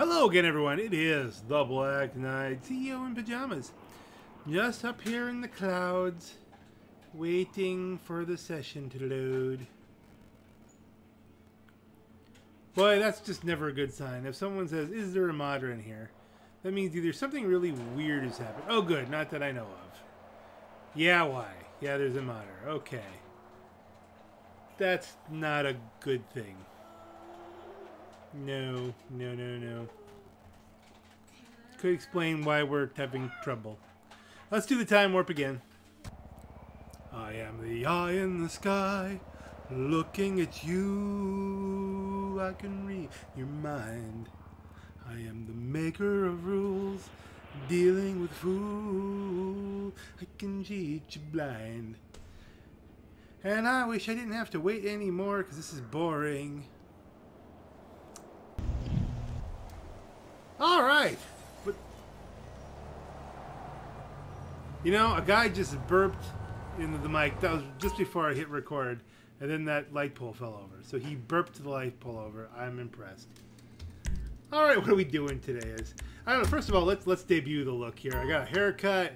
Hello again, everyone. It is the Black Knight, CEO in pajamas. Just up here in the clouds, waiting for the session to load. Boy, that's just never a good sign. If someone says, is there a modder in here? That means either something really weird has happened. Oh, good. Not that I know of. Yeah, why? Yeah, there's a modder. Okay. That's not a good thing. No, no, no, no. Could explain why we're having trouble. Let's do the time warp again. I am the eye in the sky, looking at you. I can read your mind. I am the maker of rules, dealing with fools. I can cheat you blind. And I wish I didn't have to wait anymore because this is boring. All right. But you know, a guy just burped into the mic. That was just before I hit record, and then that light pole fell over. So he burped the light pole over. I'm impressed. All right, what are we doing today? Is I don't know. First of all, let's let's debut the look here. I got a haircut,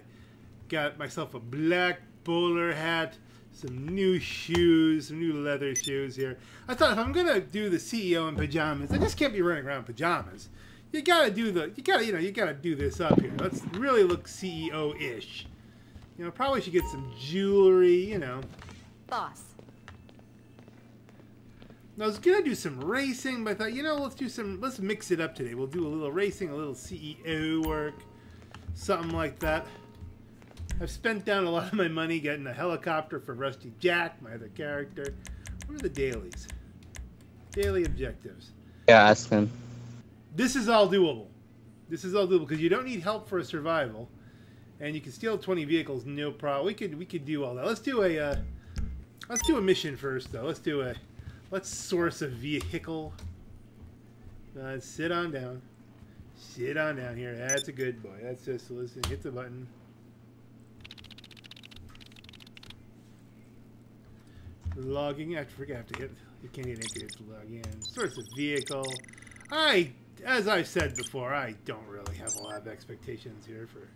got myself a black bowler hat, some new shoes, some new leather shoes here. I thought if I'm gonna do the CEO in pajamas, I just can't be running around pajamas. You gotta do the, you gotta, you know, you gotta do this up here. Let's really look CEO-ish. You know, probably should get some jewelry, you know. Boss. I was gonna do some racing, but I thought, you know, let's do some, let's mix it up today. We'll do a little racing, a little CEO work, something like that. I've spent down a lot of my money getting a helicopter for Rusty Jack, my other character. What are the dailies? Daily objectives. Yeah, ask him. This is all doable. This is all doable because you don't need help for a survival, and you can steal 20 vehicles no problem. We could we could do all that. Let's do a uh, let's do a mission first though. Let's do a let's source a vehicle. Uh, sit on down. Sit on down here. That's a good boy. That's just listen. Hit the button. Logging. I forget. I have to hit. You can't hit anything to log in. Source a vehicle. I as I've said before, I don't really have a lot of expectations here for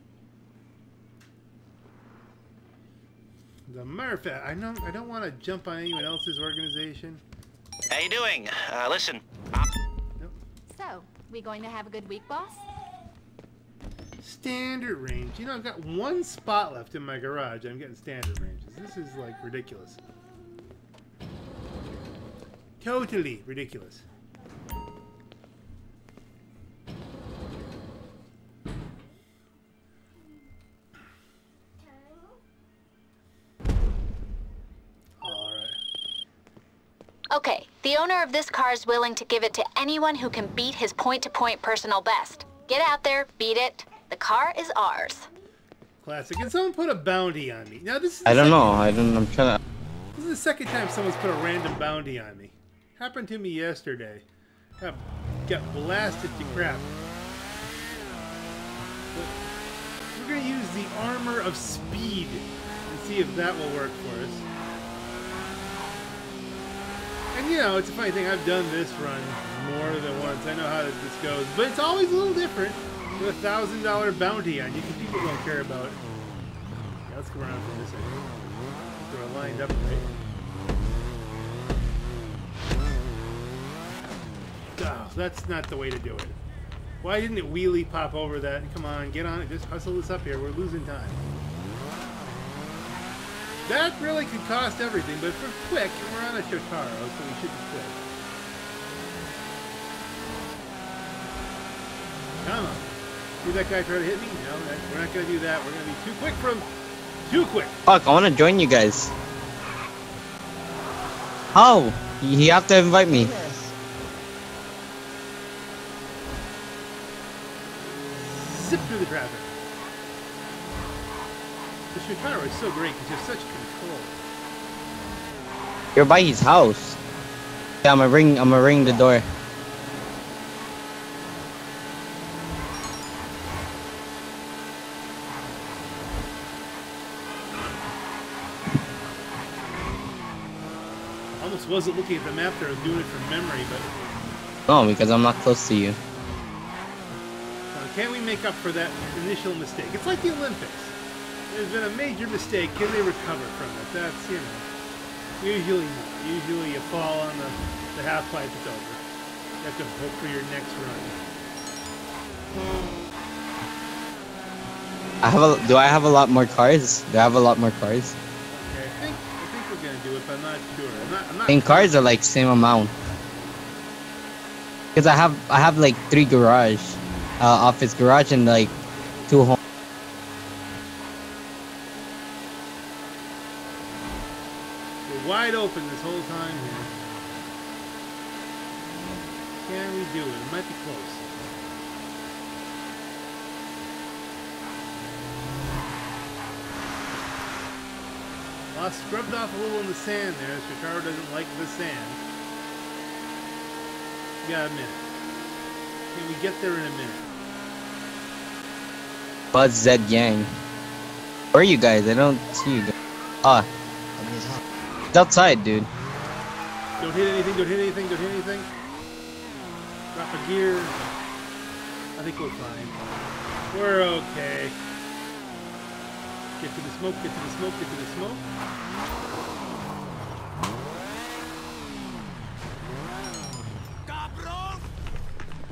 the Murphat. I know I don't want to jump on anyone else's organization. How you doing? Uh, listen. Nope. So, we going to have a good week, boss? Standard range. You know, I've got one spot left in my garage. I'm getting standard ranges. This is like ridiculous. Totally ridiculous. The owner of this car is willing to give it to anyone who can beat his point-to-point personal best. Get out there, beat it. The car is ours. Classic. Can someone put a bounty on me? Now this is I the don't second- know. I don't. I'm trying to. This is the second time someone's put a random bounty on me. Happened to me yesterday. Got, got blasted to crap. But we're gonna use the armor of speed and see if that will work for us. And you know, it's a funny thing. I've done this run more than once. I know how this goes, but it's always a little different with a thousand dollar bounty on you. People don't care about. Yeah, let's go around for this. second. They're lined up right. Oh, that's not the way to do it. Why didn't it wheelie pop over that? Come on, get on it. Just hustle this up here. We're losing time. That really could cost everything, but if we're quick, we're on a Shotaro, so we should be quick. Come on. See that guy try to hit me? No, that, we're not going to do that. We're going to be too quick from... Too quick. Fuck! I want to join you guys. How? You have to invite me. Zip through the traffic. The Shotaro is so great because you have such control. You're by his house. Yeah, I'm gonna ring. I'm gonna ring the door. Almost wasn't looking at the map there. I was doing it from memory, but No, because I'm not close to you. Uh, can we make up for that initial mistake? It's like the Olympics. There's been a major mistake. Can they recover from it? That's, you know, usually not. Usually you fall on the, the half pipe, it's over. You have to hope for your next run. I have a. Do I have a lot more cars? Do I have a lot more cars? Okay, I think I think we're gonna do it, but I'm not sure. I'm not. I'm not And cars are like same amount. Cause I have I have like three garage, uh, office garage and like two home. We're wide open this whole time here. Can we do it? It might be close. Well, I scrubbed off a little in the sand there. Chicago doesn't like the sand. We got a minute. Can we get there in a minute? Buzz Z Yang. Where are you guys? I don't see you. Guys. Ah, it's outside, dude. Don't hit anything, don't hit anything, don't hit anything. Drop a gear. I think we're fine. We're okay. Get to the smoke, get to the smoke, get to the smoke.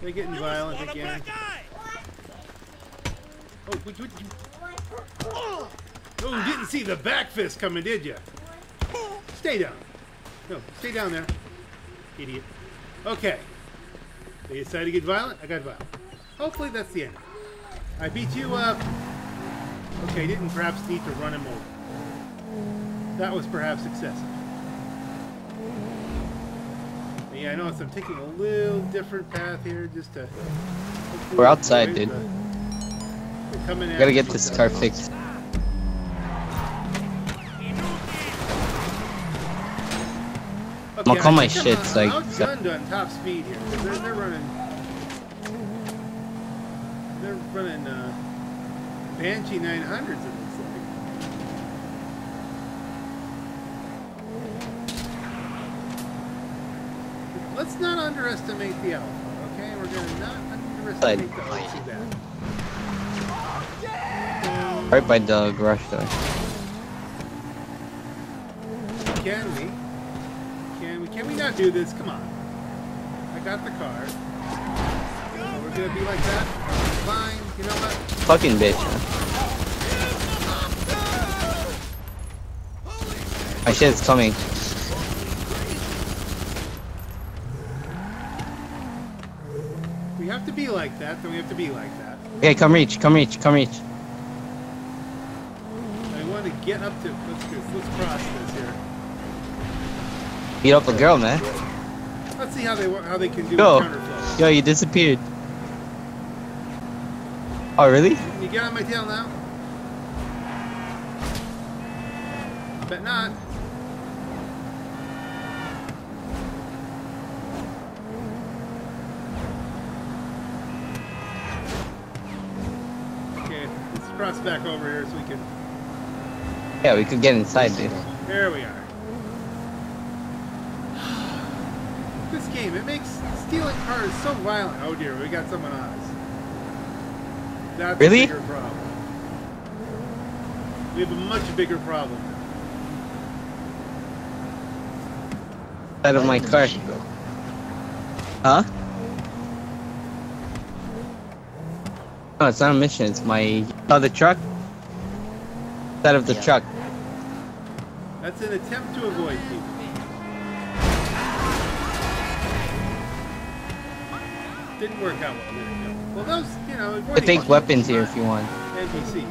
They're getting violent again. Oh, wait, wait, you... Oh, you didn't see the back fist coming, did you? Stay down. No, stay down there. Idiot. Okay. They decided to get violent. I got violent. Hopefully that's the end. I beat you up. Okay, didn't perhaps need to run him over. That was perhaps excessive. Yeah, I know I'm taking a little different path here just to... We're outside, dude. coming gotta get this car fixed. Call I my shits, like, outgunned on top speed here. They're, they're running. They're running uh, Banshee 900s. It looks like. Let's not underestimate the alpha. Okay, we're gonna not underestimate the do. Right by the garage door. Can we? Can we? Can do this? Come on. I got the car. We're gonna be like that. Fine. You know what? Fucking bitch. Man. My shit's coming. We have to be like that. Then we have to be like that. Okay, come reach, come reach, come reach. I want to get up to. Let's. Let's cross this here. Beat up a girl, man. Let's see how they how they can do Yo. counterflow. Yo, you disappeared. Oh, really? You get on my tail now? Bet not. Okay, let's cross back over here so we can. Yeah, we could get inside, dude. There we are. This game, it makes stealing cars so violent. Oh dear, we got someone on us. That's Really? a bigger problem. We have a much bigger problem. Out of my car. Huh? No, it's not a mission. It's my. Oh, other truck. Out of the Yeah. truck. That's an attempt to avoid people. Didn't work out well, did it? No. Well, those, you know, I take weapons here if you want. NPCs.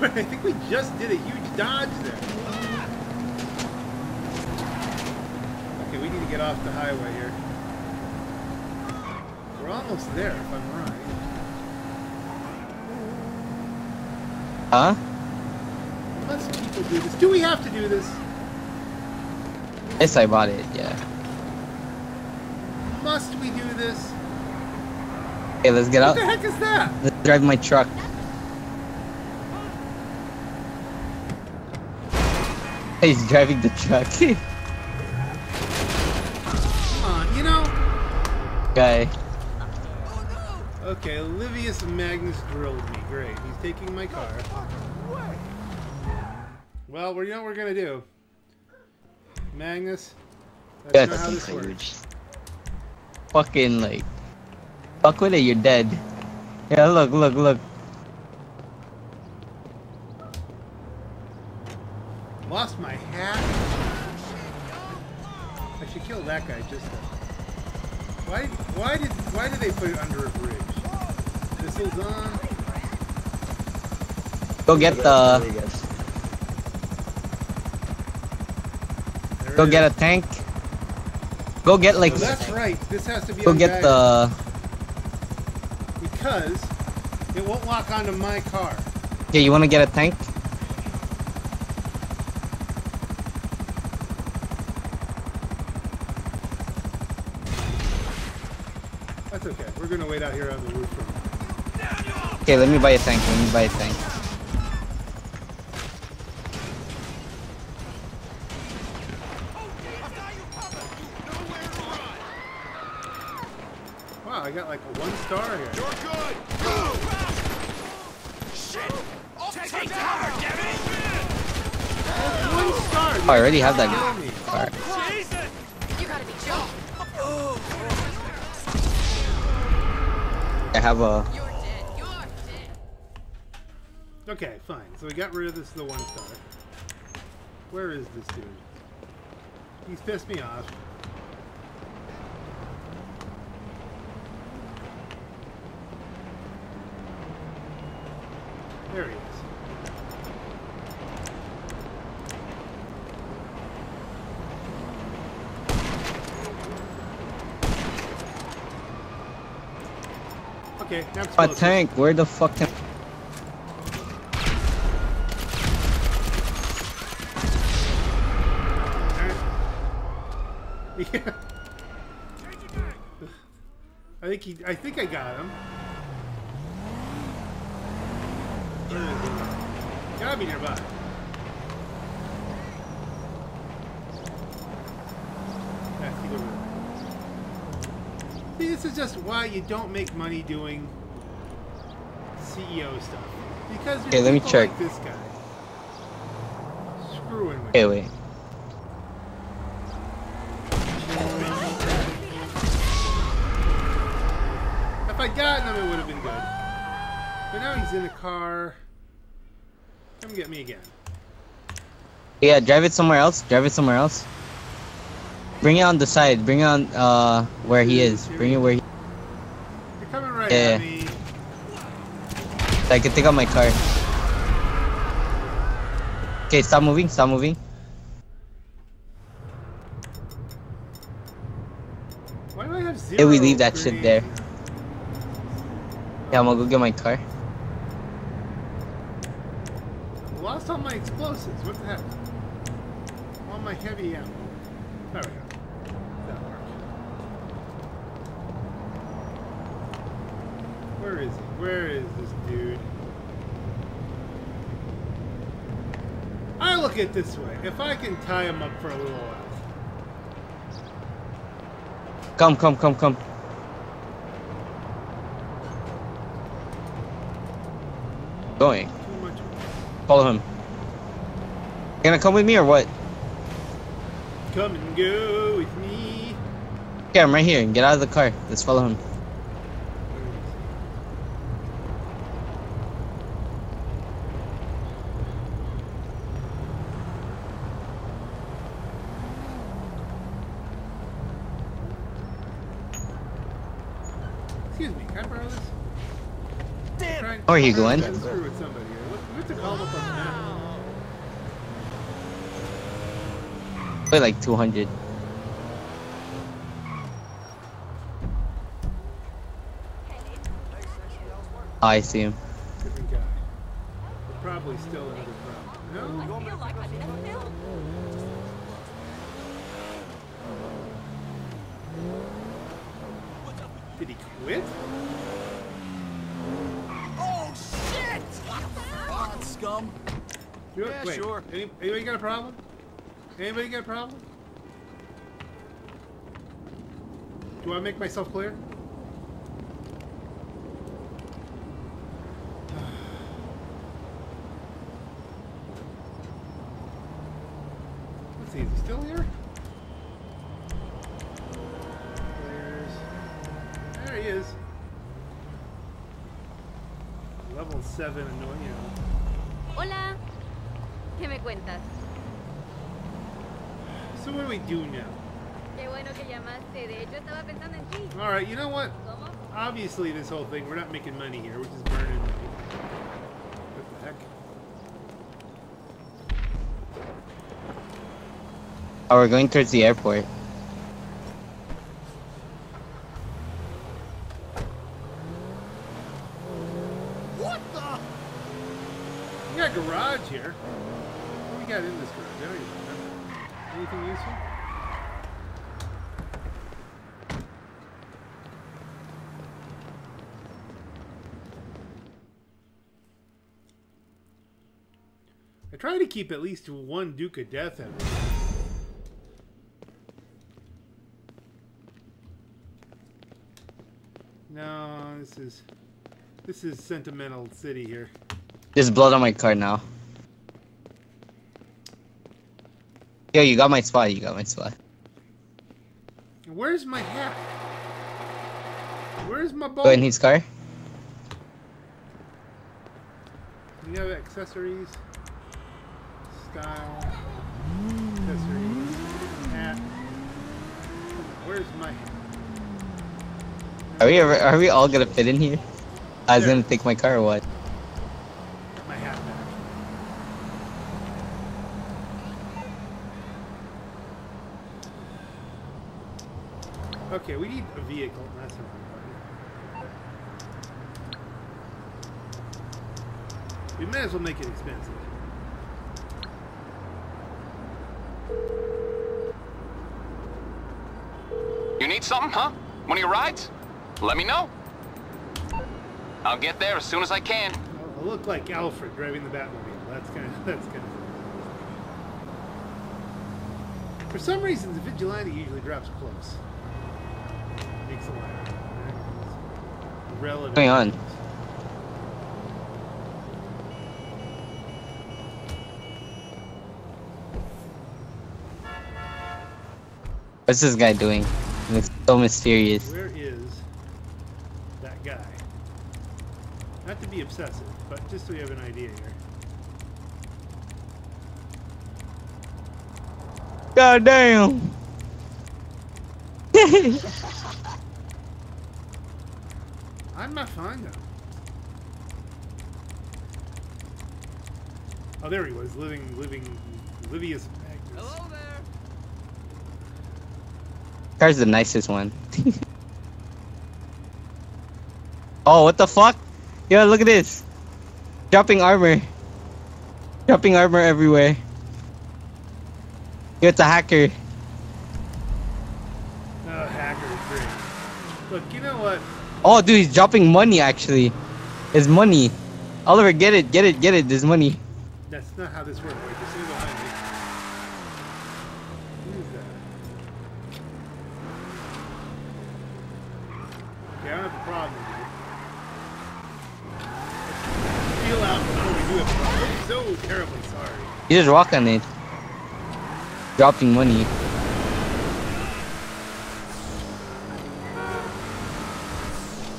I think we just did a huge dodge there. Okay, we need to get off the highway here. We're almost there, if I'm right. Huh? Must people do this? Do we have to do this? Yes, I bought it. Yeah. Must we do this? Okay, let's get What out. What the heck is that? Let's drive my truck. He's driving the truck. Come on, you know, Guy. Okay, Livius Magnus drilled me. Great. He's taking my car. Well, we know what we're gonna do. Magnus, that's Yeah, not how that's this works. Huge. Fucking like, fuck with it, you're dead. Yeah, look, look, look. Lost my hat. I should kill that guy just to... Why? Why did? Why did they put it under a bridge? Missiles on. Go get the, go get a tank. Go get like, that's right. This has to be. go get the. because it won't lock onto my car. Yeah, you wanna get a tank? That's okay. We're gonna wait out here on the roof. For Okay, let me buy a tank. Let me buy a tank. Wow, I got like a one star here. You're good. Go. Shit. Take, cover, damn One star. Oh, I already have that. Alright. I have a. Okay, fine. So we got rid of this the one star. Where is this dude? He's pissed me off. There he is. Okay, now A tank. Where the fuck? Can... Yeah. I think he. I think I got him. Where is he? Gotta be nearby. Yeah, keep over there. See, this is just why you don't make money doing CEO stuff. Because there's Okay, let me check. like this guy. Screwing with Okay, wait. If I'd gotten him, it would have been good. But now he's in the car. Come get me again. Yeah, drive it somewhere else. Drive it somewhere else. Bring it on the side. Bring it on uh where he is. Bring it where he. You're coming right Yeah. I can take out my car. Okay, stop moving. Stop moving. Why do I have zero? Hey, we leave that shit there. Yeah, I'm gonna go get my car. Lost all my explosives. What the heck? All my heavy ammo. There we go. That worked. Where is he? Where is this dude? I look at it this way. If I can tie him up for a little while. Come, come, come, come. Going. Follow him. You gonna come with me or what? Come and go with me. Okay, I'm right here. Get out of the car. Let's follow him. Excuse me, can I borrow this? Damn. Where are you going? Screw with somebody here. What- We have to call him up on the map. Wait, like 200. Oh, I see him. Different guy. But probably still another problem. No? feel like I'm in a film. Did he quit? You- Yeah, wait, sure. Any, anybody got a problem? Anybody got a problem? Do I make myself clear? still here? There's... There he is. Level 7 annoying, you know. Hola. ¿Qué me cuentas? So what do we do now? Qué bueno que llamaste. De hecho, estaba pensando en ti. Alright, you know what? ¿Cómo? Obviously, this whole thing, we're not making money here. We're just burning money. What the heck? Oh, we're going towards the airport. What the? We got a garage here. What we got in this garage? I don't even remember. Anything useful? I try to keep at least one Duke O'Death every No, this is this is sentimental city here. There's blood on my car now. Yo, you got my spot. You got my spot. Where's my hat? Where's my bow? Go in his car. You have accessories, style, accessories, hat. Where's my? Are we ever, are we all gonna fit in here? I was There. gonna take my car or what? My hat back. Okay, we need a vehicle. That's not important. We may as well make it expensive. You need something, huh? One of your rides? Let me know. I'll get there as soon as I can. I'll, I'll look like Alfred driving the Batmobile. That's kind of that's kind of. For some reason, the vigilante usually drops close. Makes it loud. Relative. What's going on? What's this guy doing? So mysterious. Where is that guy? Not to be obsessive, but just so we have an idea here. God damn! I'm not fine though. Oh, there he was, living, living, Livius Magnus. Hello there. Car's the nicest one. oh, what the fuck? Yo, look at this. Dropping armor. Dropping armor everywhere. Yo, it's a hacker. Oh, hacker. Look, you know what? Oh, dude, he's dropping money actually. It's money. Oliver, get it, get it, get it. There's money. That's not how this works. Wait, just stay behind me. Who is that? Okay, I don't have a problem with it. Feel out before we do have a problem. I'm so terribly You just walk on it. Dropping money.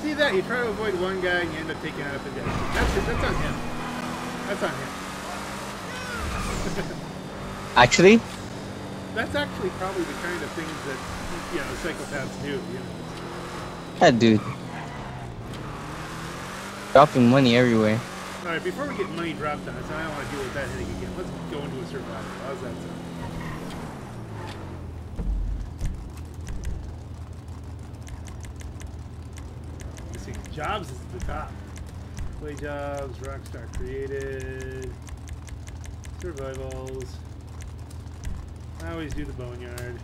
See that? You try to avoid one guy and you end up taking out a pedestrian. That's it. That's on him. That's on him. Actually, That's actually probably the kind of things that you know psychopaths do. You know. yeah, dude. Dropping money everywhere. All right, before we get money dropped on us, I don't want to deal with that headache again. Let's go into a survival. How's that sound? See. Jobs is at the top. Play jobs, Rockstar created, survivals. I always do the boneyard.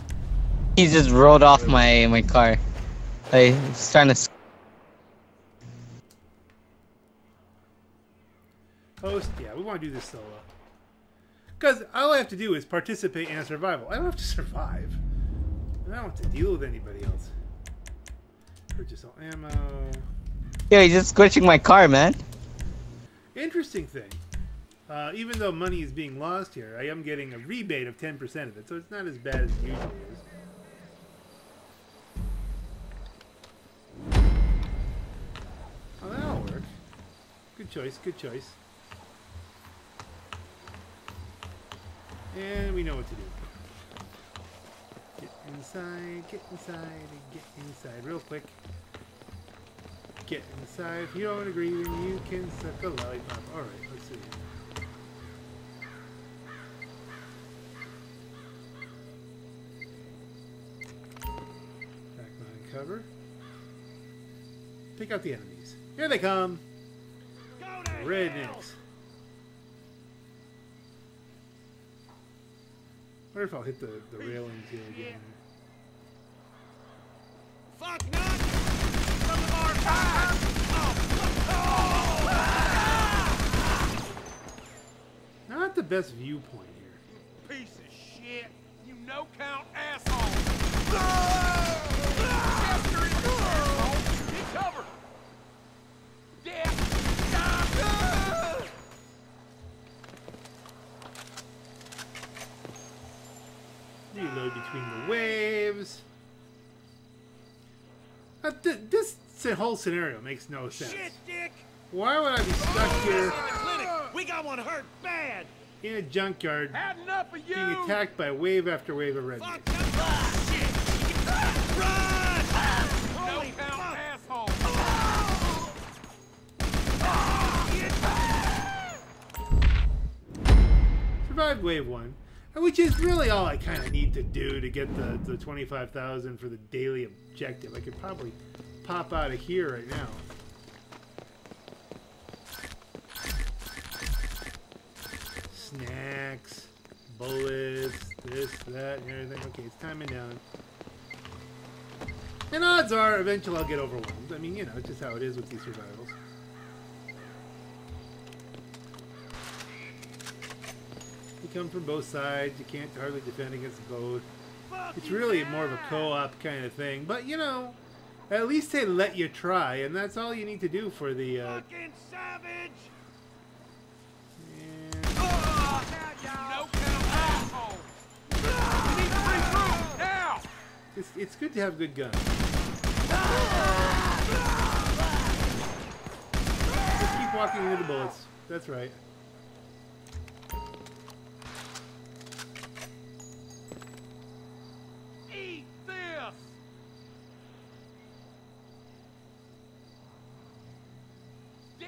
He just rolled off my my car. Like, he's trying to. Host, yeah, we want to do this solo. Because all I have to do is participate in a survival. I don't have to survive. I don't have to deal with anybody else. Purchase all ammo. Yeah, he's just squishing my car, man. Interesting thing. Uh, even though money is being lost here, I am getting a rebate of 10% of it, so it's not as bad as it usually is. Oh, that'll work. Good choice, good choice. And we know what to do. Get inside, get inside, and get inside real quick. Get inside. If you don't agree, then you can suck a lollipop. Alright, let's see. Backline cover. Take out the enemies. Here they come! Go to hell. Rednecks. Wonder if I'll hit the, the railings here again. Fuck not! Some of our time! Not the best viewpoint here. Piece of shit! You no count asshole! Waves. Uh, th- this s- whole scenario makes no sense. Shit, Dick! Why would I be oh, stuck In here the! We got one hurt bad! in a junkyard Had enough of you! being attacked by wave after wave of rednecks? Fuck that ah, shit! Run! No count asshole! Ah! Ah! Survived wave one, which is really all I kind of need to do to get the, the 25,000 for the daily objective. I could probably pop out of here right now. Snacks, bullets, this, that, and everything. Okay, it's timing down. And odds are, eventually I'll get overwhelmed. I mean, you know, it's just how it is with these survivals. Come from both sides. You can't hardly defend against both. It's really more of a co-op kind of thing. But you know, at least they let you try, and that's all you need to do for the. Uh, Fucking savage! and- No count asshole! You need free room now! it's, it's good to have good guns. Just keep walking into the bullets. That's right.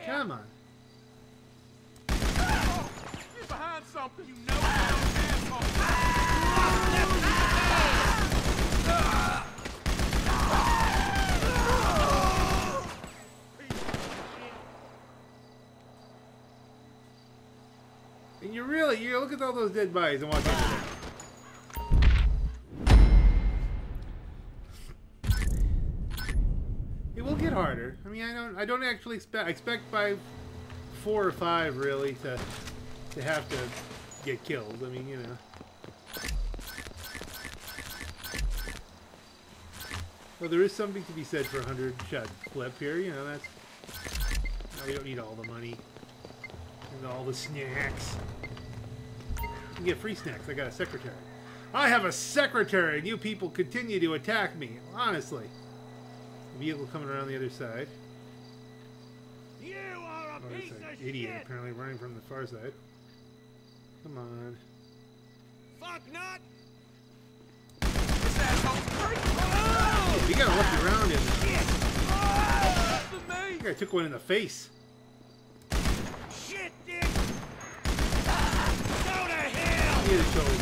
Come on. You're behind something, you know! And you really, you look at all those dead bodies and walk into them. Mean, I don't, I don't actually expect, I expect by four or five really to, to have to get killed. I mean, you know. Well, there is something to be said for a hundred shot clip here. You know, that's. No, we don't need all the money and all the snacks. You get free snacks. I got a secretary. I have a secretary, and you people continue to attack me. Honestly. Vehicle coming around the other side. You are a Oh, it's an idiot shit! apparently running from the far side. Come on. Fuck not! This asshole's free! Oh! You gotta look around him. Shit! Oh! I I took one in the face. Shit, Dick! Go to hell! He had a shoulder.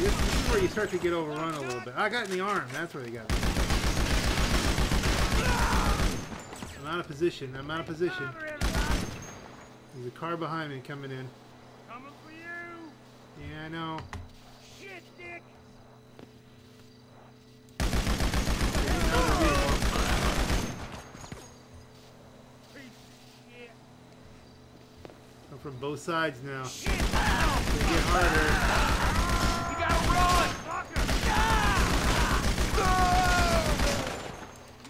This, this is where you start to get overrun a little bit. I got in the arm. That's where they got me. I'm out of position. I'm out of position. There's a car behind me coming in. Coming for you! Yeah, I know. Shit, Dick! Another vehicle. Piece of shit! I'm from both sides now. Shit! Get harder. You gotta run! Fucker!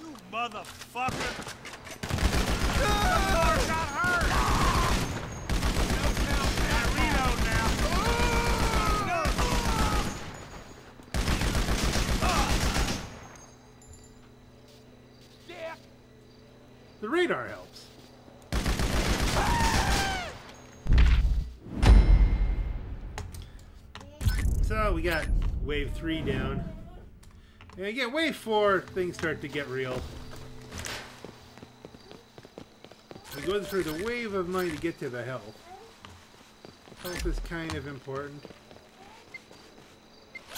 You motherfucker! The radar helps. So we got wave three down. And again, wave four, things start to get real. We go through the wave of money to get to the health. Health is kind of important.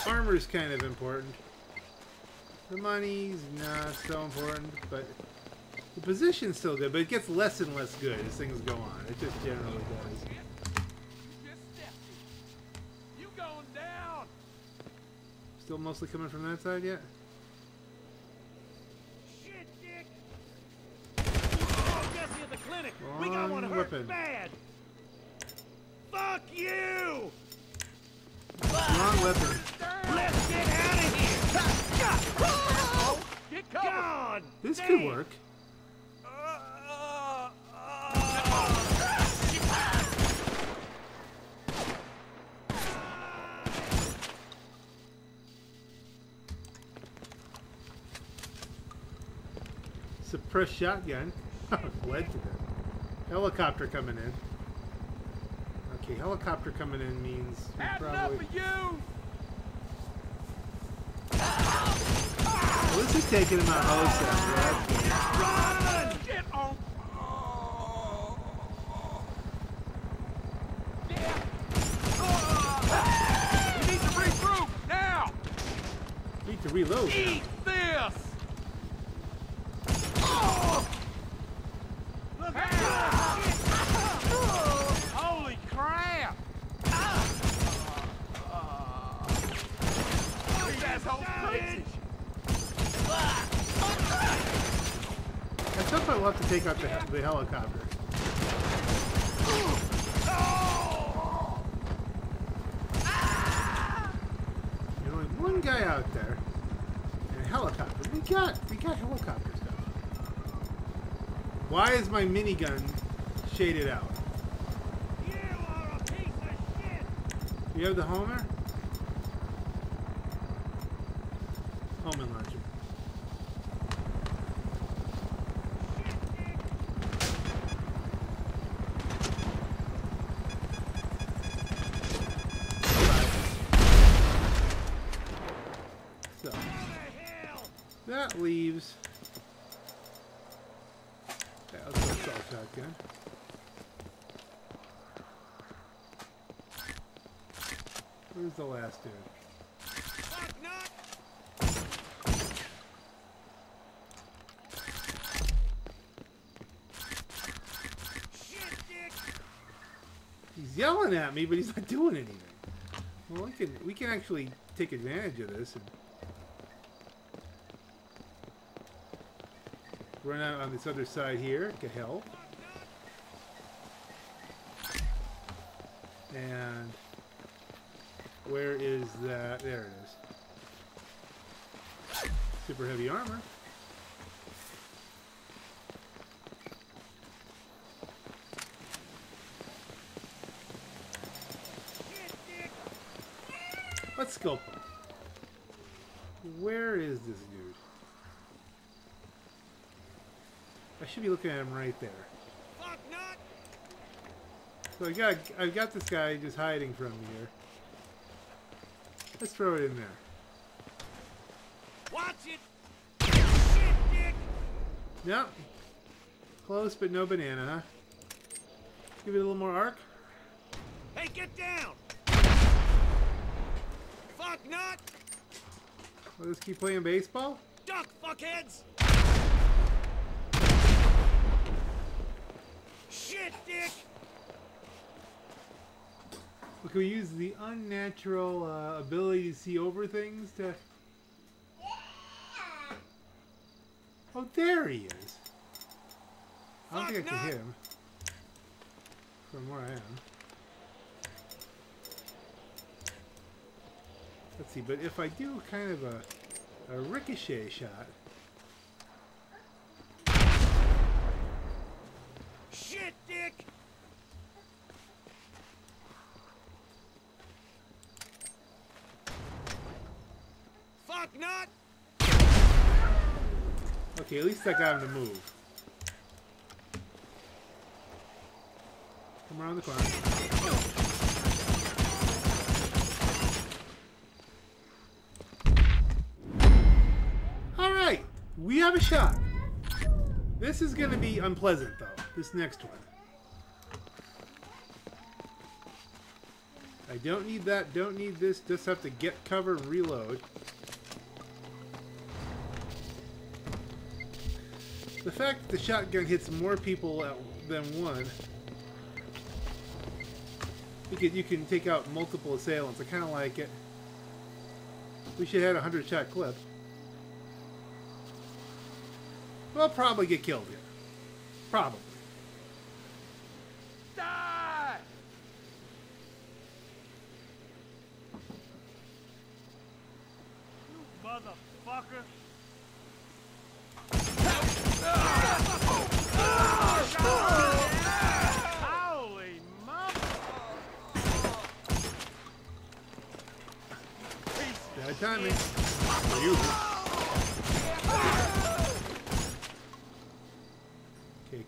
Armor is kind of important. The money's not so important, but the position's still good, but it gets less and less good as things go on. It just generally does. Going down? Still mostly coming from that side yet? Suppressed shotgun. Fled to them. Helicopter coming in. Okay, helicopter coming in means we Had enough probably. of you! This is taking him out most of it, right? Run! Get on! Need to regroup now! Need to reload. now. Eat this! Look out! Holy crap! These assholes crazy! At some point, we'll have to take out the, he- the helicopter. There's only one guy out there, and a helicopter. We got, we got helicopter stuff. Why is my minigun shaded out? You are a piece of shit! You have the? Homing launcher. So that leaves. Yeah, let's go assault shotgun. Last dude? He's yelling at me, but he's not doing anything. Well, we can we can actually take advantage of this and run out on this other side here. Get help. And where is that? There it is. Super heavy armor. Let's scope him. Where is this dude? I should be looking at him right there. Fuck not! So I got I've got this guy just hiding from me here. Let's throw it in there. Watch it! Shit, Dick! Yep. Close but no banana, huh? Give it a little more arc. Hey, get down! Fuck not! Let us keep playing baseball. Duck, fuckheads! Shit, Dick! Well, can we use the unnatural uh, ability to see over things to? Oh, there he is. I don't think I can hit him from where I am. Let's see, but if I do kind of a, a ricochet shot, Okay, at least I got him to move. Come around the corner. Alright, we have a shot. This is going to be unpleasant, though, this next one. I don't need that, don't need this, just have to get cover and reload. Fact that the shotgun hits more people at, than one, you can, you can take out multiple assailants. I kind of like it. We should have had a 100 shot clip. We'll probably get killed here. Probably.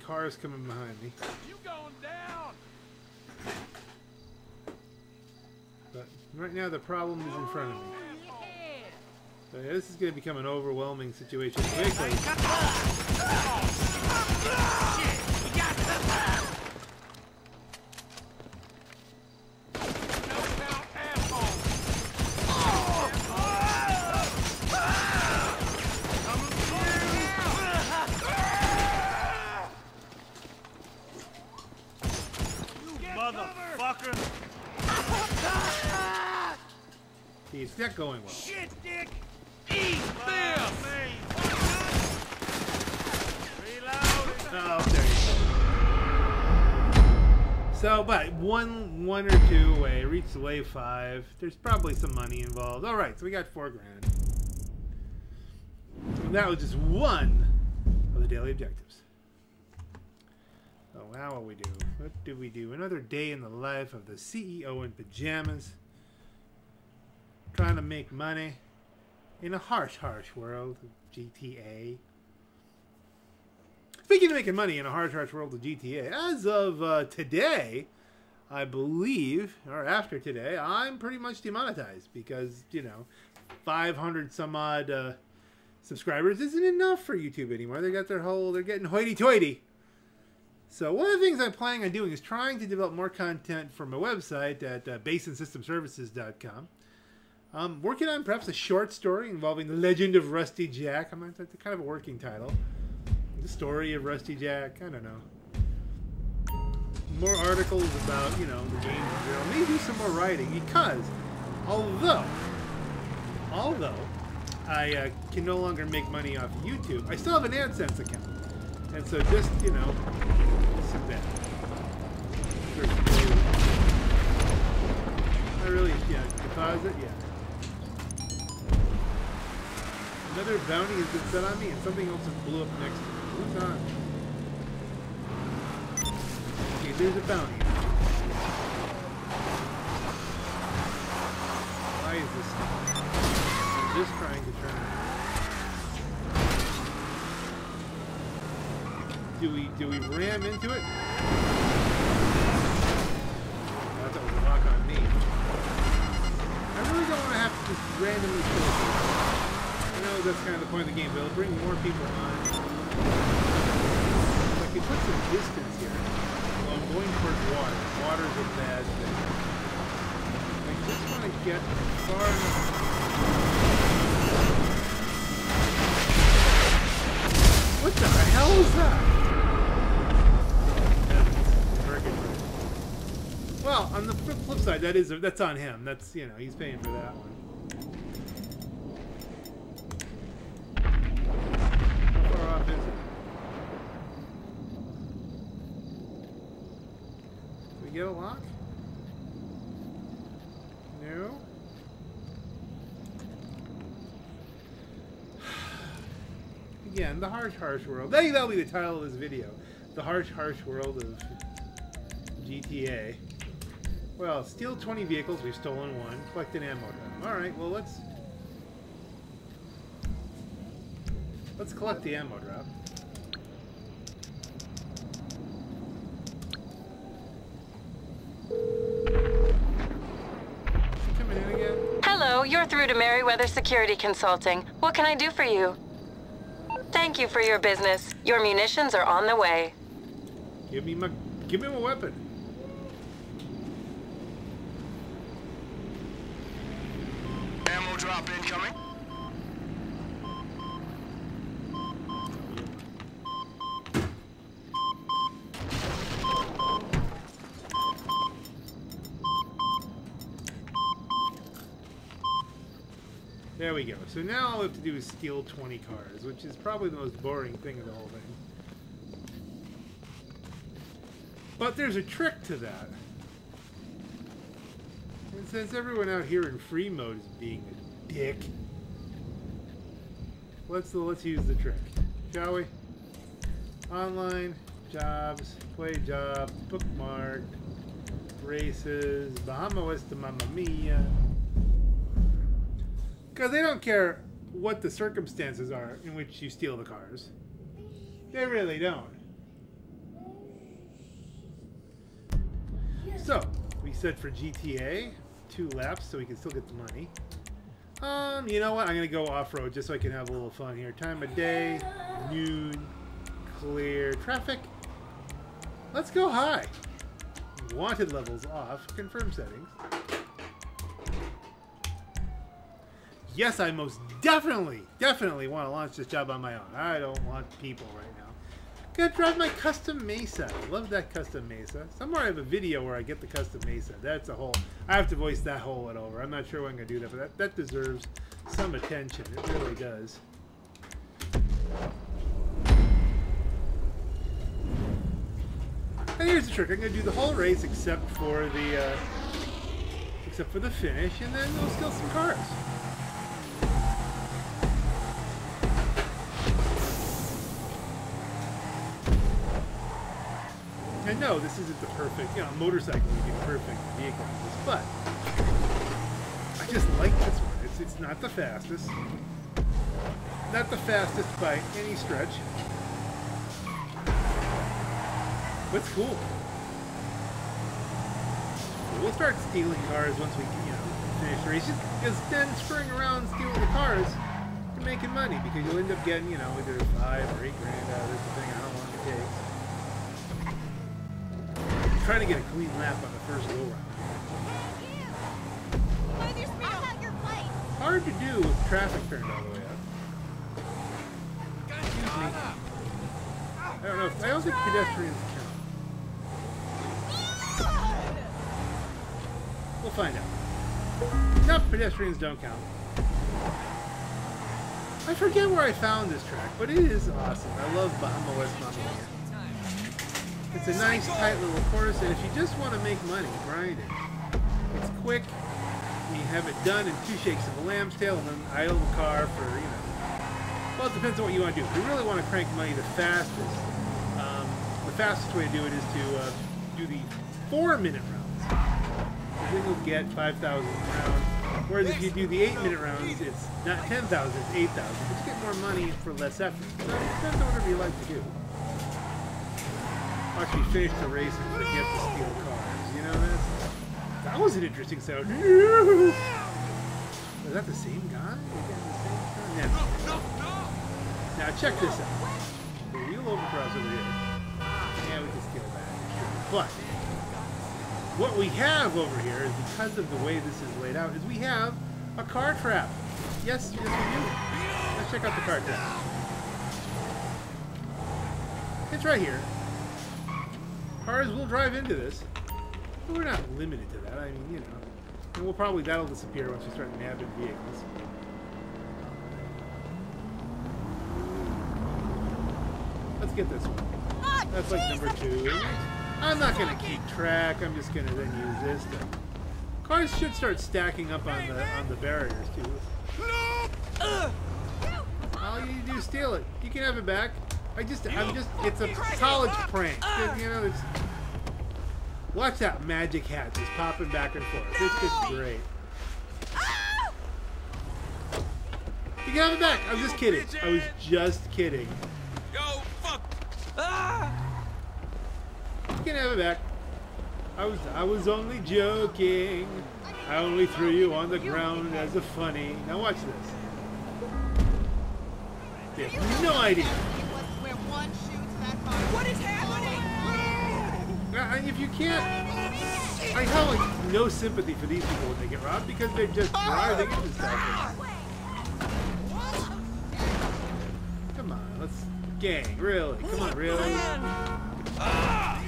Okay, car is coming behind me. You going down! But right now the problem is in front of me. So yeah, this is going to become an overwhelming situation quickly. Going well. Shit, Dick! Eat this! Oh, there you go. So, but one, one or two away, reach the wave five. There's probably some money involved. All right, so we got four grand. And that was just one of the daily objectives. Oh, so now what we do? What do we do? Another day in the life of the CEO in pajamas, trying to make money in a harsh, harsh world of GTA. Speaking of making money in a harsh, harsh world of GTA, as of uh, today, I believe, or after today, I'm pretty much demonetized because, you know, 500 some odd uh, subscribers isn't enough for YouTube anymore. They got their whole, they're getting hoity toity. So, one of the things I'm planning on doing is trying to develop more content for my website at uh, baseandsystemservices.com. Um, working on perhaps a short story involving the legend of Rusty Jack. I'm that's kind of a working title. The story of Rusty Jack. I don't know. More articles about you know the game in general. Maybe some more writing because although although I uh, can no longer make money off of YouTube, I still have an AdSense account, and so just you know, sit back. I really yeah deposit yeah. Another bounty has been set on me, and something else just blew up next to me. Who's on? Okay, there's a bounty. Why is this? I'm just trying to turn. Do we do we ram into it? I thought it was a lock on me. I really don't want to have to just randomly that's kind of the point of the game, but it'll bring more people on. I can put some distance here. Well, I'm going towards water. Water's a bad thing. I just want to get far enough. What the hell is that? Well, on the flip side, that is that's on him. That's you know he's paying for that one. How far off is it? Did we get a lock? No. Again, the harsh, harsh world. Think that'll be the title of this video. The harsh, harsh world of GTA. Well, steal 20 vehicles. We've stolen one. Collect an ammo drum. All right. Well, let's let's collect the ammo drop. you're through to Merryweather Security Consulting. What can I do for you? Thank you for your business. Your munitions are on the way. Give me my, give me my weapon. Ammo drop incoming. There we go. So now all we have to do is steal 20 cars, which is probably the most boring thing of the whole thing. But there's a trick to that. And since everyone out here in free mode is being a dick, let's let's use the trick, shall we? Online, jobs, play jobs, bookmark, races, Bahama West to Mamma Mia. Because they don't care what the circumstances are in which you steal the cars. They really don't. So, we set for GTA, two laps so we can still get the money. Um, you know what? I'm going to go off-road just so I can have a little fun here. Time of day, noon, clear, traffic. Let's go high. Wanted levels off, confirm settings. Yes, I most definitely, definitely want to launch this job on my own. I don't want people right now. Gonna drive my custom Mesa. Love that custom Mesa. Somewhere I have a video where I get the custom Mesa. That's a whole. I have to voice that whole one over. I'm not sure when I'm gonna do that, but that, that deserves some attention. It really does. And here's the trick. I'm gonna do the whole race except for the uh, except for the finish, and then we'll steal some cars. And know this isn't the perfect, you know, motorcycle would be the perfect vehicle for this, but I just like this one. It's, it's not the fastest. Not the fastest by any stretch. But it's cool. We'll start stealing cars once we, you know, finish the races. Because then screwing around stealing the cars, you're making money because you'll end up getting, you know, either five or eight grand out of this thing. I don't what it takes trying to get a clean lap on the first go round. Hard to do with traffic turned all the way up. Excuse me. I don't know. If, I don't think pedestrians count. We'll find out. No, pedestrians don't count. I forget where I found this track, but it is awesome. I love Bahama West Mamma Mia. It's a nice, tight little course, and if you just want to make money, grind it. It's quick. You have it done in two shakes of a lamb's tail, and then idle the car for, you know. Well, it depends on what you want to do. If you really want to crank money the fastest, um, the fastest way to do it is to uh, do the four-minute rounds. Then you'll get 5,000 rounds. Whereas if you do the eight-minute rounds, it's not 10,000, it's 8,000. But you get more money for less effort. So it depends on whatever you like to do actually finish the race and forget to steal cars. You know, that's, that was an interesting sound. Is that the same guy? Yeah. Now check this out. The wheel overcross over here. Yeah, we can steal that. But what we have over here is because of the way this is laid out, is we have a car trap. Yes, yes we do. Let's check out the car trap. It's right here cars will drive into this. But we're not limited to that. I mean, you know. And we'll probably, that'll disappear once we start nabbing vehicles. Let's get this one. Oh, That's like number two. I'm not going to keep track. I'm just going to then use this. To... Cars should start stacking up on the on the barriers too. All you do is steal it. You can have it back. I just, I'm just, it's a college prank. You know, it's, watch that magic hat just popping back and forth. This is great. You can have it back. I'm just kidding. I was just kidding. Yo, fuck. Ah! You can have it back. I was, I was only joking. I only threw you on the ground as a funny. Now watch this. They have no idea. What is happening? Uh, If you can't, I have like no sympathy for these people when they get robbed because they're just driving into stuff. Come on, let's gang, really? Come on, really? Are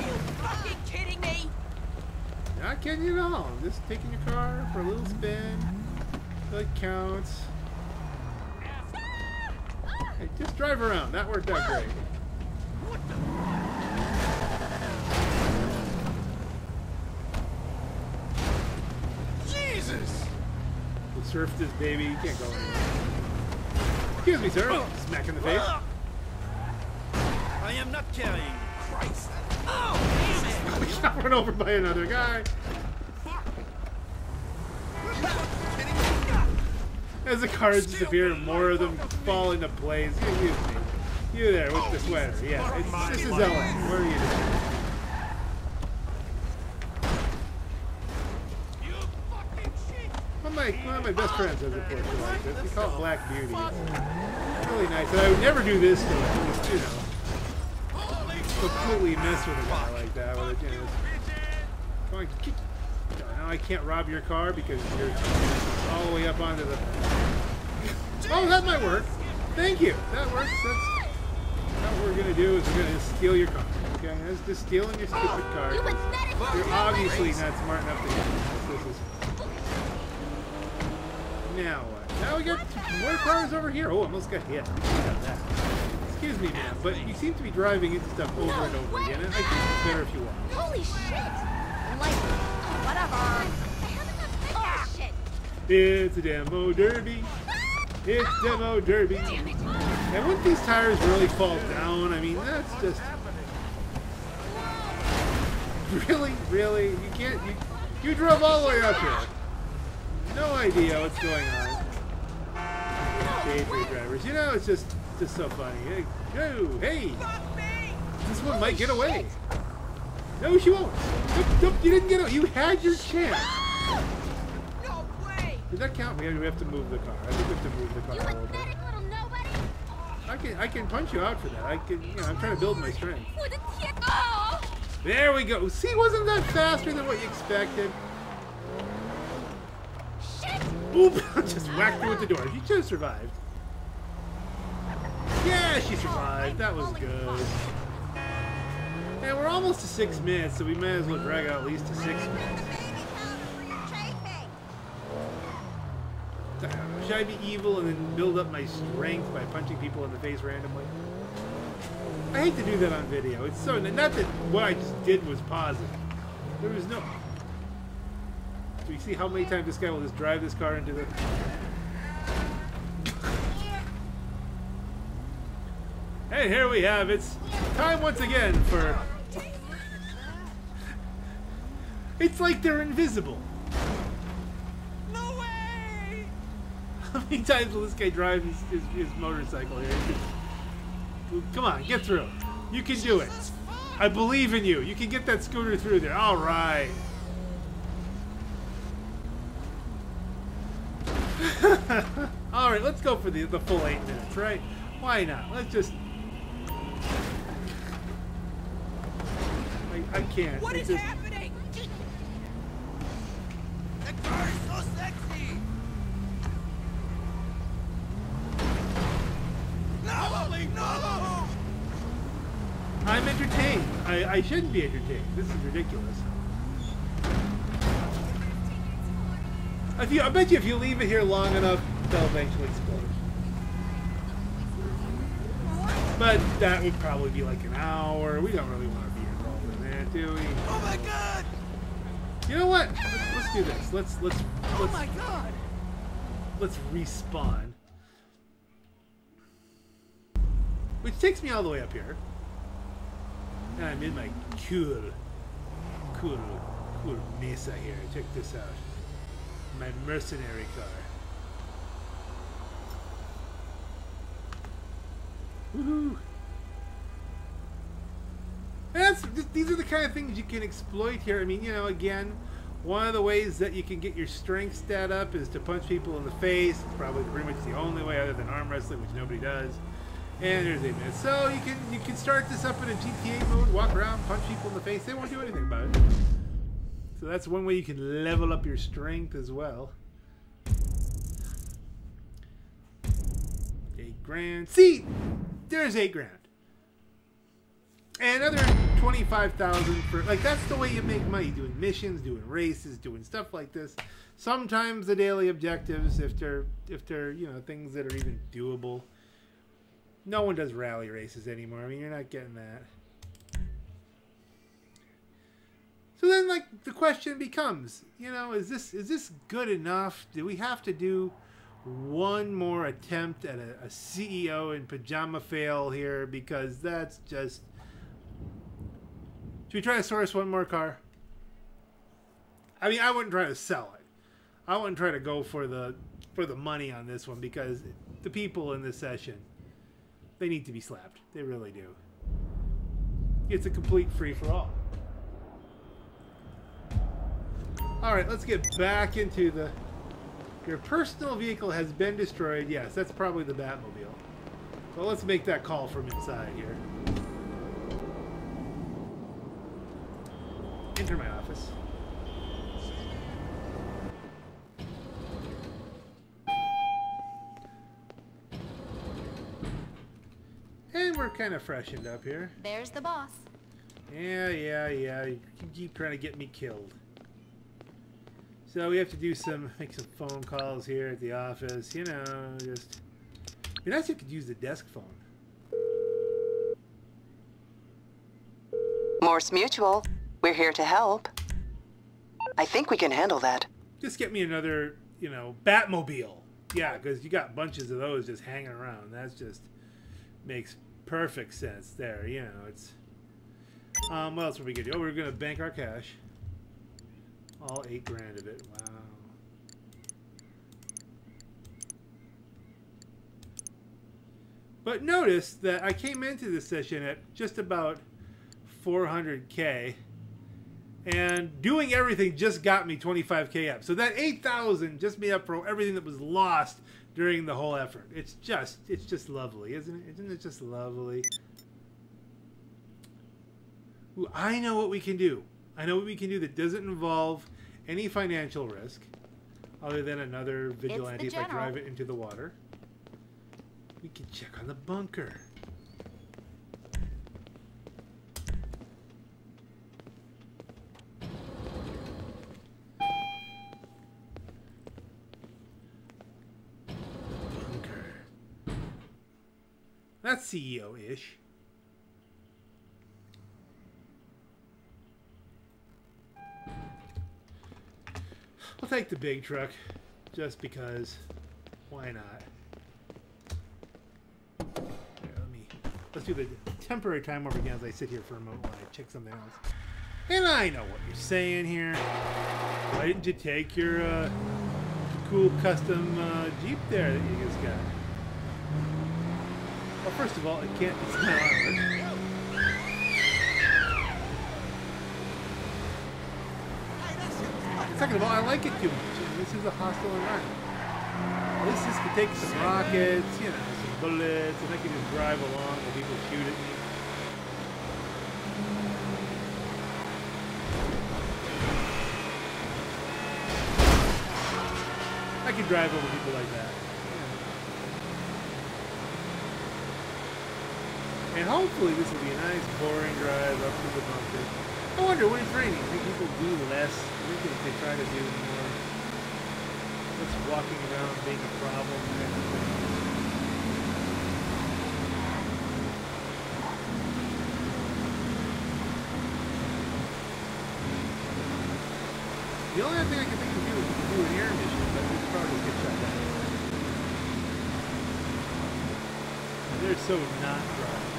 you fucking kidding me? Not kidding you at all. I'm just taking your car for a little spin. That counts. Hey, just drive around. That worked out great. Jesus! We'll surf this baby. You can't go anywhere. Excuse me, sir. Smack in the face. I am not carrying. Christ! oh We got run over by another guy. As the cars disappear, more of them fall into place. You, you, you there with the sweater. Yeah, it's, this is LA. What are you doing? One of my, one of my best friends has a Porsche like this. We call it Black Beauty. Really nice. And I would never do this to it. Just, you know, completely mess with a guy like that. With it, you know, going, "Kick." Now I can't rob your car because you're all the way up onto the. Oh, that might work. Thank you. That works. That's, what we're gonna do. Is we're gonna steal your car. Okay, that's just stealing your stupid oh, car. You You're obviously not smart enough to get this. This is. Now what? Now we got more cars over here. Oh, I almost got hit. Got that. Excuse me, ma'am, but you seem to be driving into stuff over and over again. and I think it's better if you walk. Holy shit! Like, whatever. It's a demo derby. It's demo derby. And wouldn't these tires really fall down? I mean, that's just really, really. You can't. You, you drove all the way up here. No idea what's going on. Three drivers. You know, it's just just so funny. Hey, hey, this one might get away. No, she won't. Nope, nope, you didn't get it. You had your chance. No way. Does that count? We have to move the car. I think we have to move the car. You pathetic little nobody. I can I can punch you out for that. I can. You know, I'm trying to build my strength. Oh. There we go. See, wasn't that faster than what you expected? Shit. Oop! just whacked her with the door. She two survived. Yeah, she survived. That was good. And we're almost to six minutes, so we may as well drag out at least to six minutes. Should I be evil and then build up my strength by punching people in the face randomly? I hate to do that on video. It's so not that what I just did was positive. There was no. Do you see how many times this guy will just drive this car into the? And here we have it's time once again for. It's like they're invisible. No way! How many times will this guy drive his, his, his motorcycle here? Come on, get through. You can do it. I believe in you. You can get that scooter through there. All right. All right, let's go for the, the full eight minutes, right? Why not? Let's just. I, can't. What is just- happening? That car is so sexy! No! No! I'm entertained. I, I shouldn't be entertained. This is ridiculous. If you, I bet you if you leave it here long enough, they'll eventually explode. But that would probably be like an hour. We don't really want to be involved in that, do we? Oh my god! You know what? Let's, let's do this. Let's let's Oh let's my god! let's respawn. Which takes me all the way up here. And I'm in my cool, cool, cool Mesa here. Check this out. My mercenary car. Woohoo! That's, th- these are the kind of things you can exploit here. I mean, you know, again, One of the ways that you can get your strength stat up is to punch people in the face. It's probably pretty much the only way other than arm wrestling, which nobody does. And there's eight. So you can you can start this up in a GTA mode, walk around, punch people in the face. They won't do anything about it. So that's one way you can level up your strength as well. Eight grand. See, there's eight grand. And another twenty-five thousand for like that's the way you make money doing missions, doing races, doing stuff like this. Sometimes the daily objectives, if they're if they're you know things that are even doable. No one does rally races anymore. I mean, you're not getting that. So then, like, the question becomes, you know, is this is this good enough? Do we have to do one more attempt at a, a CEO in pajama fail here? Because that's just. We try to source one more car? I mean, I wouldn't try to sell it. I wouldn't try to go for the for the money on this one because the people in this session, they need to be slapped. They really do. It's a complete free for all. All right, let's get back into the. Your personal vehicle has been destroyed. Yes, that's probably the Batmobile. So let's make that call from inside here. Enter my office. And we're kind of freshened up here. There's the boss. Yeah, yeah, yeah. You keep trying to get me killed. So we have to do some, make some phone calls here at the office. You know, just. It'd be nice if you could use the desk phone. Mors Mutual. We're here to help. I think we can handle that. Just get me another, you know, Batmobile. Yeah, because you got bunches of those just hanging around. That's just makes perfect sense there. You know, it's. Um, what else are we gonna do? Oh, we're gonna bank our cash. All eight grand of it. Wow. But notice that I came into this session at just about 400k, and doing everything just got me 25k up. So that 8,000 just made up for everything that was lost during the whole effort. It's just, it's just lovely, isn't it? Isn't it just lovely? Ooh, I know what we can do. I know what we can do that doesn't involve any financial risk, other than another vigilante if I drive it into the water. We can check on the bunker. Bunker. That's CEO-ish. I'll take the big truck, just because. Why not? Here, let me. Let's do the temporary time warp again as I sit here for a moment while I check something else. And I know what you're saying here. Why didn't you take your uh, cool custom uh, Jeep there that you just got? First of all, it can't. It's not armored. Second of all, I like it too much. This is a hostile environment. This is to take some rockets, you know, some bullets, and I can just drive along and people shoot at me. I can drive over people like that. Hopefully this will be a nice boring drive up to the bunker. I wonder when it's raining, I think people do less. I think they, try to do more. What's walking around being a problem. The only other thing I can think of do is do an air mission, but we probably get shut down. They're so not dry.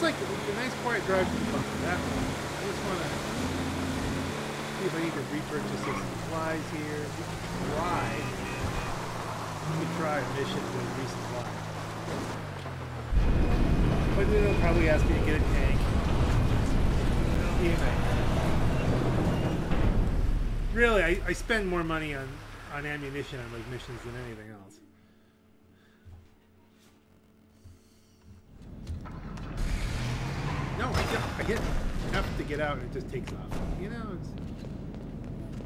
Looks like a nice quiet drive to. That one. I just want to see if I need to repurchase some supplies here. We can try. We can try a mission to resupply. but it'll probably ask me to get a tank. Really, I, I spend more money on, on ammunition on like missions than anything else. I I to get out and it just takes off. You know, it's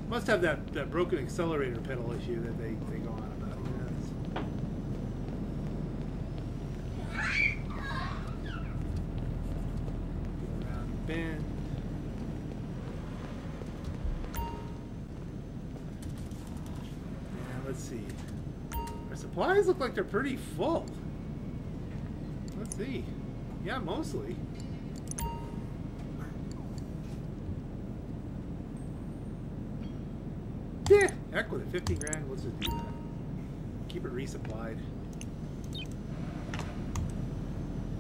must have that, that broken accelerator pedal issue that they, they go on about. Bend. Yeah, let's see. Our supplies look like they're pretty full. Let's see. Yeah, mostly. 50 grand, let's just do that. Keep it resupplied.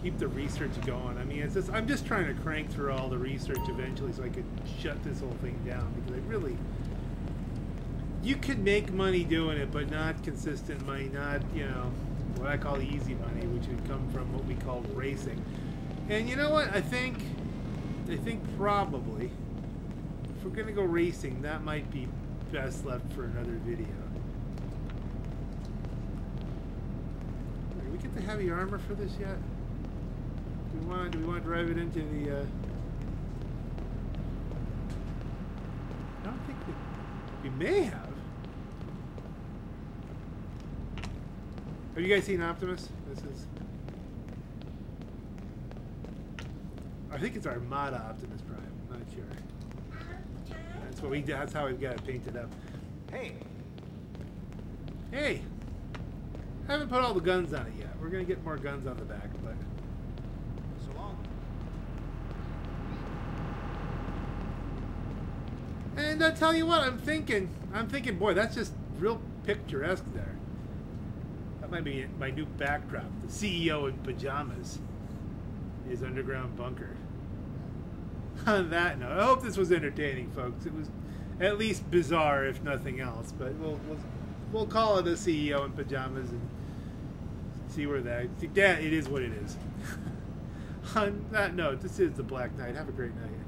Keep the research going. I mean, it's just, I'm just trying to crank through all the research eventually so I could shut this whole thing down because I really, you could make money doing it, but not consistent money, not, you know, what I call easy money, which would come from what we call racing. And you know what? I think, I think probably, if we're going to go racing, that might be best left for another video. Did we get the heavy armor for this yet? Do we want? Do we want to drive it into the? Uh... I don't think we. We may have. Have you guys seen Optimus? This is. I think it's Armada Optimus Prime. I'm not sure. That's what we. That's how we've got it painted up. Hey, Hey, I haven't put all the guns on it yet. We're gonna get more guns on the back, but so long. and I tell you what, I'm thinking. I'm thinking, boy, that's just real picturesque there. That might be my new backdrop. The CEO in pajamas, his underground bunker. On that note, I hope this was entertaining, folks. It was at least bizarre, if nothing else. But we'll we'll, we'll call it a CEO in pajamas and see where that. Yeah, it is what it is. On that note, this is the Black Knight. Have a great night.